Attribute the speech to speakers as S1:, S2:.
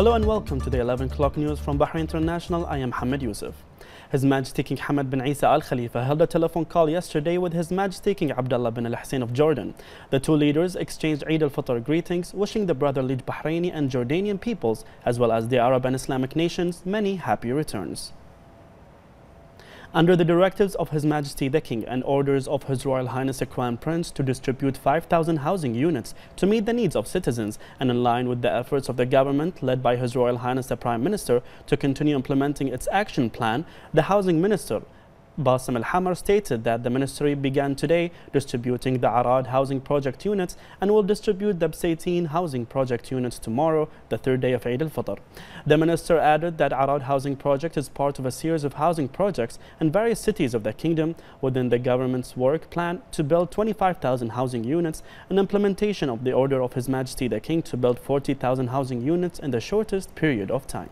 S1: Hello and welcome to the 11 o'clock news from Bahrain International. I am Hamad Youssef. His Majesty King Hamad bin Isa Al Khalifa held a telephone call yesterday with His Majesty King Abdullah bin Al Hussein of Jordan. The two leaders exchanged Eid al Fitr greetings, wishing the brotherly Bahraini and Jordanian peoples, as well as the Arab and Islamic nations, many happy returns. Under the directives of His Majesty the King and orders of His Royal Highness the Crown Prince to distribute 5,000 housing units to meet the needs of citizens and in line with the efforts of the government led by His Royal Highness the Prime Minister to continue implementing its action plan, the Housing Minister Bassem Al Hamar stated that the ministry began today distributing the Arad housing project units and will distribute the Bseitin housing project units tomorrow, the third day of Eid al-Fitr. The minister added that Arad housing project is part of a series of housing projects in various cities of the kingdom within the government's work plan to build 25,000 housing units and implementation of the order of His Majesty the King to build 40,000 housing units in the shortest period of time.